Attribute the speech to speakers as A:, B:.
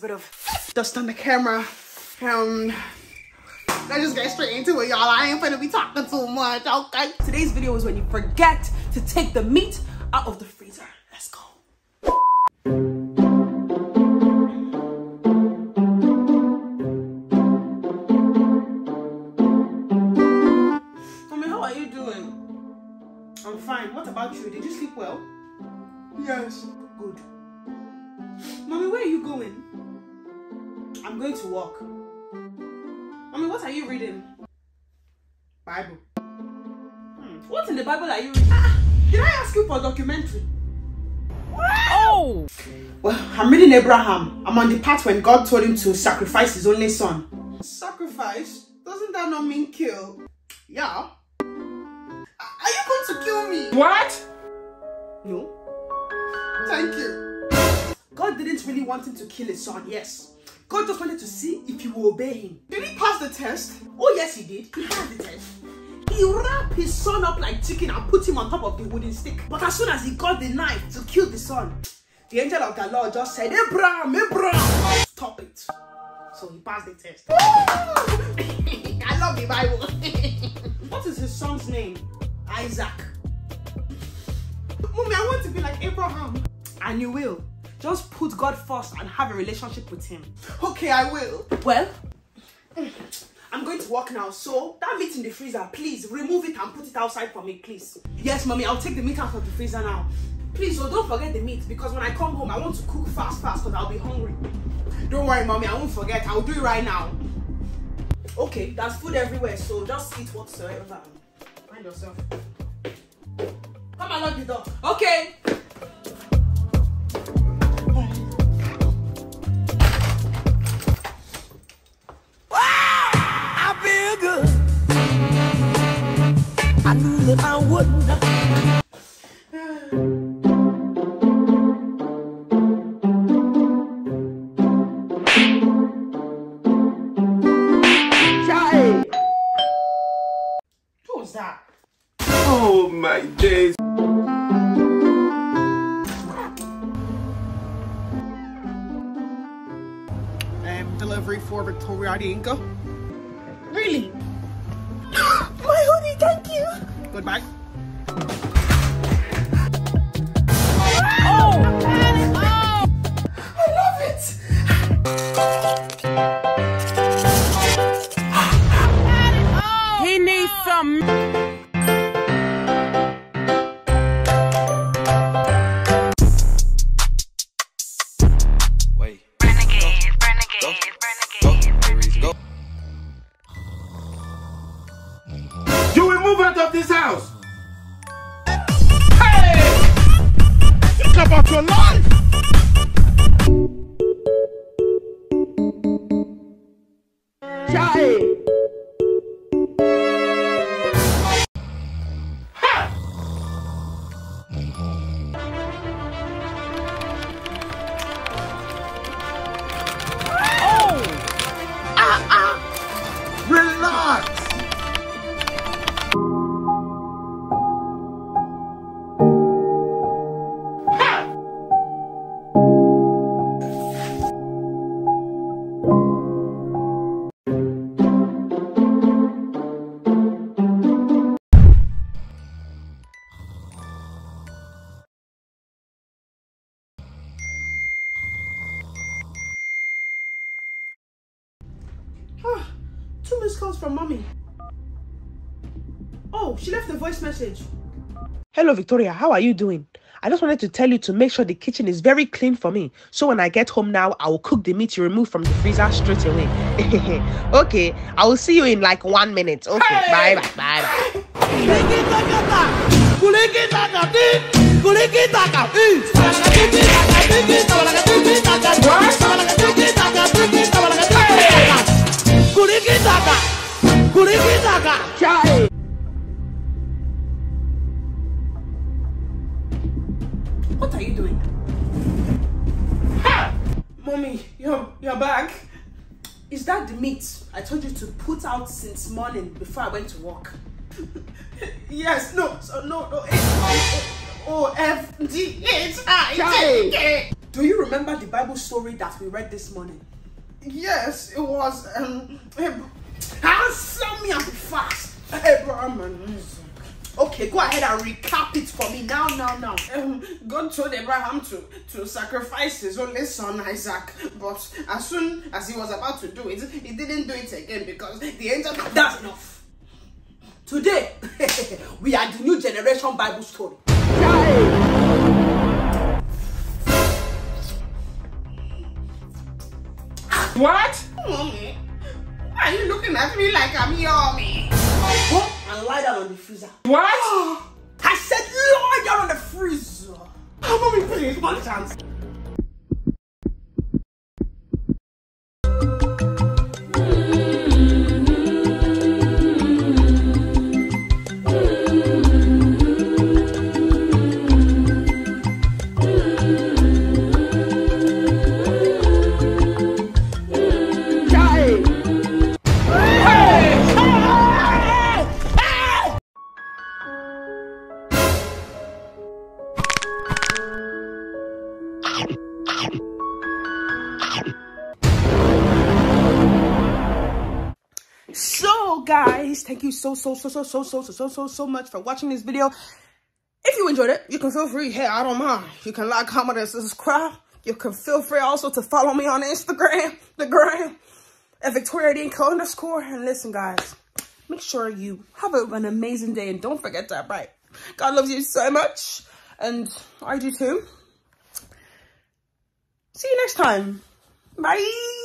A: a bit of dust on the camera. Um, let's just get straight into it, y'all. I ain't gonna be talking too much, okay? Today's video is when you forget to take the meat out of the freezer. Let's go. Mommy, how are you doing? I'm fine. What about you? Did you sleep well? Yes. Good. Mommy, where are you going? I'm going to work. Mommy, what are you reading? Bible. Hmm. What in the Bible are you reading? Ah, did I ask you for a documentary?
B: Oh!
A: Well, I'm reading Abraham. I'm on the part when God told him to sacrifice his only son. Sacrifice? Doesn't that not mean kill? Yeah. Are you going to kill me?
B: What?
A: No. Thank you. God didn't really want him to kill his son, yes. God just wanted to see if he will obey him. Did he pass the test? Oh, yes, he did. He passed the test. He wrapped his son up like chicken and put him on top of the wooden stick. But as soon as he got the knife to kill the son, the angel of the Lord just said, Abraham, Abraham, stop it. So he passed the test. I love the Bible. what is his son's name? Isaac. Mommy, I want to be like Abraham. And you will. Just put God first and have a relationship with him. Okay, I will. Well, I'm going to work now, so that meat in the freezer, please remove it and put it outside for me, please. Yes, mommy, I'll take the meat out of the freezer now. Please, oh, don't forget the meat because when I come home, I want to cook fast, fast because I'll be hungry. Don't worry, mommy, I won't forget. I'll do it right now. Okay, there's food everywhere, so just eat whatsoever. Mind yourself. Come and lock the door. Okay.
B: That I wouldn't. Child.
A: Who was that?
C: Oh my days.
A: Um, delivery for Victoria Adeyinka. Really? Goodbye.
B: Your life.
A: Missed calls from mommy. Oh, she left a voice message.
D: Hello, Victoria. How are you doing? I just wanted to tell you to make sure the kitchen is very clean for me. So when I get home now, I will cook the meat you removed from the freezer straight away. okay, I will see you in like one minute. Okay, bye bye. Bye bye.
A: What are you doing? Mommy, you're you're back. Is that the meat I told you to put out since morning before I went to work? yes, no, so no, no. H O F D H I J K. Do you remember the Bible story that we read this morning? Yes, it was. Um, answer me and be fast. Abraham and Okay, go ahead and recap it for me now, now, now. Um, God told Abraham to, to sacrifice his only son Isaac, but as soon as he was about to do it, he didn't do it again because the angel. That's enough. Today, we are the new generation Bible story.
C: What?
A: Mommy, why are you looking at me like I'm yummy? Go and lie down on the freezer.
C: What?
A: I said lie down on the freezer. Oh, mommy, please, one chance. So guys, thank you so so so so so so so so so so much for watching this video. If you enjoyed it, you can feel free. Hey, I don't mind. You can like, comment, and subscribe. You can feel free also to follow me on Instagram, the gram, at Victoria underscore. And listen, guys, make sure you have a, an amazing day and don't forget that, right? God loves you so much, and I do too. See you next time. Bye.